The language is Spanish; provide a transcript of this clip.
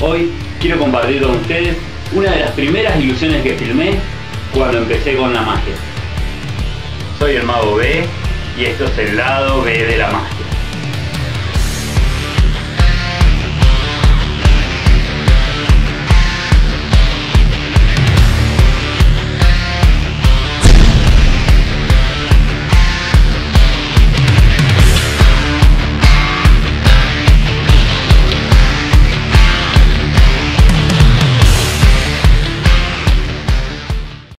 Hoy quiero compartir con ustedes una de las primeras ilusiones que filmé cuando empecé con la magia. Soy el mago B y esto es el lado B de la magia.